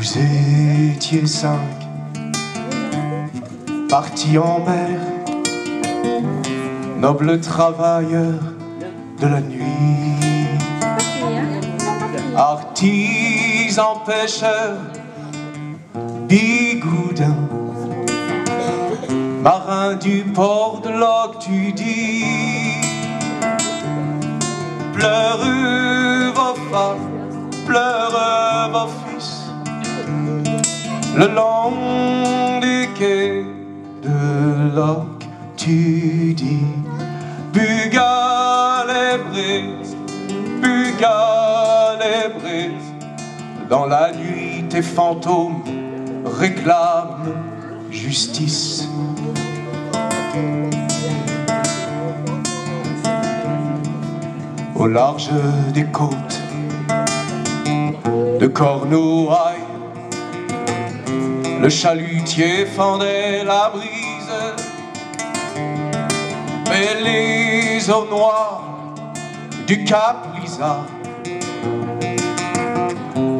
Vous étiez cinq, partis en mer, nobles travailleurs de la nuit, artisans pêcheurs, bigoudins, marins du port de l'Oc, tu dis, pleureux vos femmes, pleureux vos fils, le long des quais de l'Oc, tu dis, Bugal et brise, Bugal et brise, dans la nuit tes fantômes réclament justice. Au large des côtes de Cornouailles, le chalutier fendait la brise, mais les eaux noires du Cap Lisa,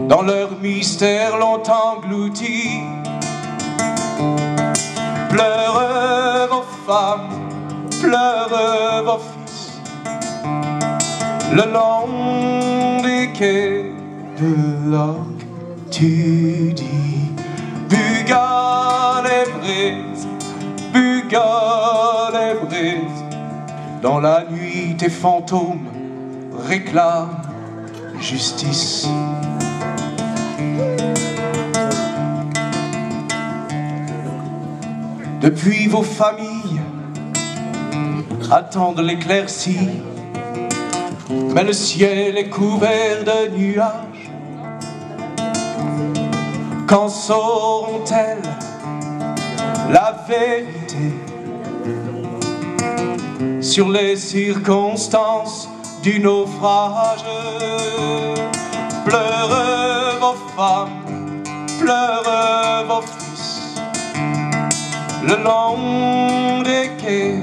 dans leur mystère l'ont englouti. Pleurent vos femmes, pleurent vos fils, le long des quais de l'Oc, tu dis, Bugal et dans la nuit tes fantômes réclament justice. Depuis vos familles attendent l'éclaircie, mais le ciel est couvert de nuages. Quand sauront-elles la vérité sur les circonstances du naufrage? Pleurent vos femmes, pleurent vos fils, le long des quais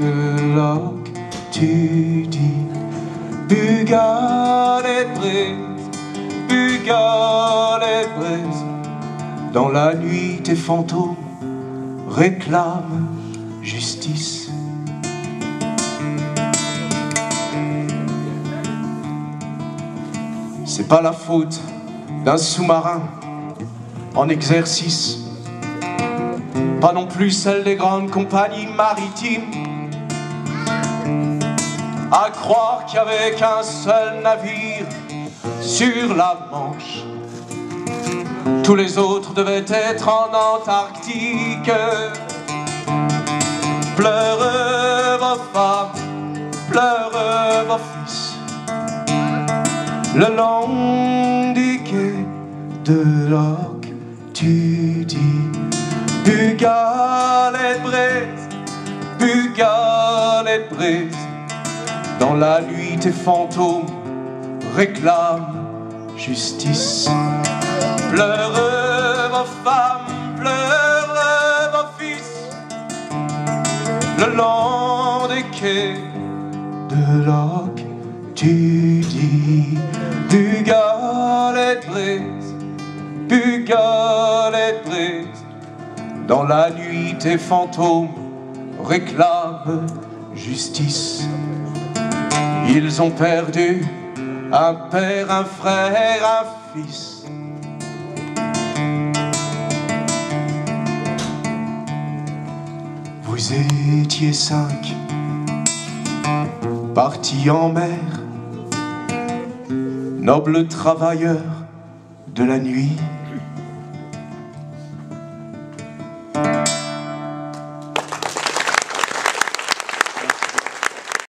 de l'Oc, tu dis, Bugal et dans la nuit tes fantômes réclament justice. C'est pas la faute d'un sous-marin en exercice, pas non plus celle des grandes compagnies maritimes. À croire qu'il y avait qu'un seul navire sur la Manche, tous les autres devaient être en Antarctique. Pleurent vos femmes, pleurent vos fils le long des quais de l'Oc, tu dis Bugal et brise, Bugal et brise. Dans la nuit tes fantômes réclament justice. Pleureux vos femmes, pleureux vos fils, le long des quais de l'Oc, tu dis brise, Bugal et brise. Dans la nuit tes fantômes réclament justice. Ils ont perdu un père, un frère, un fils. Vous étiez cinq, partis en mer, nobles travailleurs de la nuit.